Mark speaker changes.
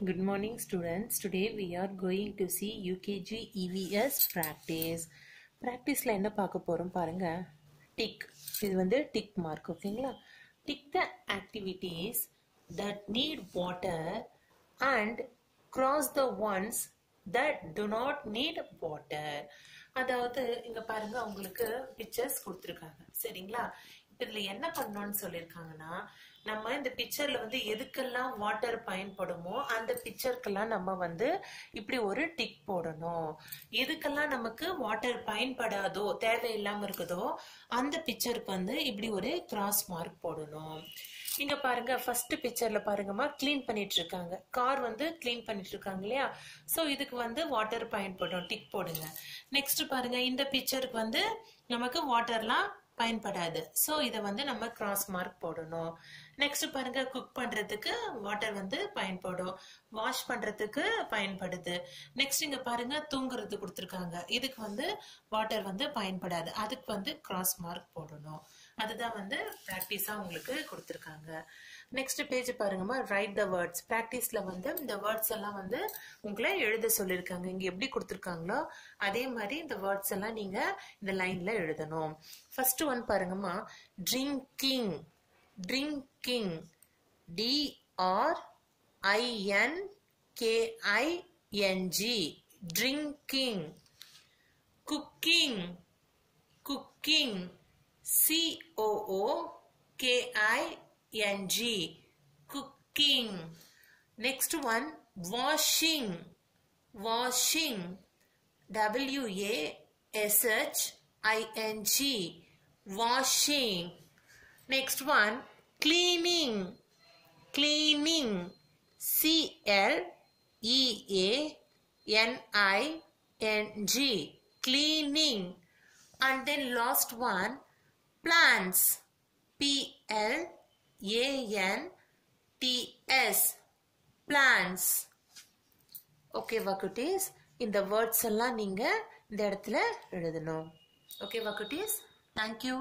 Speaker 1: Good morning, students. Today we are going to see UKG EVS practice. ப்ராக்டிஸில் என்ன பார்க்க போகிறோம் பாருங்கள் டிக் இது வந்து டிக் மார்க் ஓகேங்களா tick the activities that need water and cross the ones that do not need water அதாவது இங்கே பாருங்க அவங்களுக்கு பிக்சர்ஸ் கொடுத்துருக்காங்க. சரிங்களா? இதுல என்ன பண்ணணும்னு சொல்லியிருக்காங்கன்னா நம்ம இந்த பிக்சர்ல வந்து எதுக்கெல்லாம் வாட்டர் பயன்படுமோ அந்த பிக்சருக்கெல்லாம் நம்ம வந்து இப்படி ஒரு டிக் போடணும். எதுக்கெல்லாம் நமக்கு வாட்டர் பயன்படாதோ தேவையில்லாம இருக்குதோ அந்த பிக்சருக்கு வந்து இப்படி ஒரு கிராஸ் மார்க் போடணும். இங்க பாருங்க ஃபர்ஸ்ட் பிக்சர்ல பாருங்கம்மா க்ளீன் பண்ணிட்டு இருக்காங்க கார் வந்து க்ளீன் பண்ணிட்டு இருக்காங்க இல்லையா? ஸோ இதுக்கு வந்து வாட்டர் பயன்படும் டிக் போடுங்க. நெக்ஸ்ட் பாருங்க இந்த பிக்சருக்கு வந்து நமக்கு வாட்டர்லாம் பயன்படாது. ஸோ இதை வந்து நம்ம கிராஸ் மார்க் போடணும். நெக்ஸ்ட் பாருங்க குக் பண்றதுக்கு வாட்டர் வந்து பயன்படும். வாஷ் பண்றதுக்கு பயன்படுது. நெக்ஸ்ட் இங்க பாருங்க தூங்குறது கொடுத்துருக்காங்க. இதுக்கு வந்து வாட்டர் வந்து பயன்படாது. அதுக்கு வந்து கிராஸ் மார்க் போடணும். அதுதான் வந்து ப்ராக்டிஸா உங்களுக்கு கொடுத்துருக்காங்க. நெக்ஸ்ட் பேஜ் பாருங்கம்மா ரைட் த வேர்ட்ஸ் ப்ராக்டிஸில் வந்து இந்த வேர்ட்ஸ் எல்லாம் வந்து உங்களை எழுத சொல்லியிருக்காங்க. இங்கே எப்படி கொடுத்துருக்காங்களோ அதே மாதிரி இந்த வேர்ட்ஸ் எல்லாம் நீங்கள் இந்த லைனில் எழுதணும். ஃபர்ஸ்ட் ஒன் பாருங்கம்மா drinking drinking. D R I N K I N G. Drinking. Cooking. Cooking. C O O K I N G. Cooking. Next one. Washing. Washing. W A S H I N G. Washing. Next one cleaning cleaning C-L-E-A-N-I-N-G cleaning and then last one plants P-L-A-N-T-S plants ஓகேவா குட்டீஸ் இந்த words எல்லாம் நீங்க இந்த இடத்துல எழுதணும் ஓகேவா குட்டீஸ் தேங்க்யூ